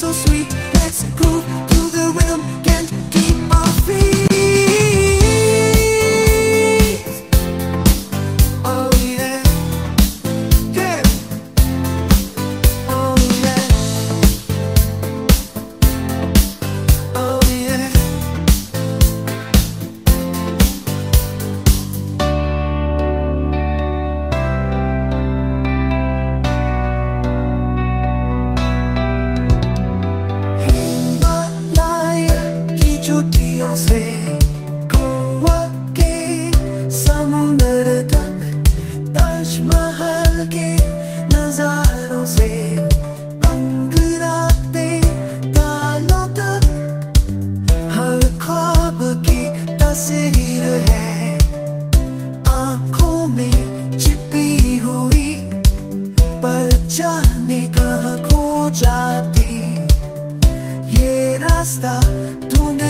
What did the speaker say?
so sweet. छुट्टियों से गोवा के समुंदर तक ताजमहल के नजारों से ख्वाब की तस्वीर है। में हुई पर कहा खो जाती। ये रास्ता तूने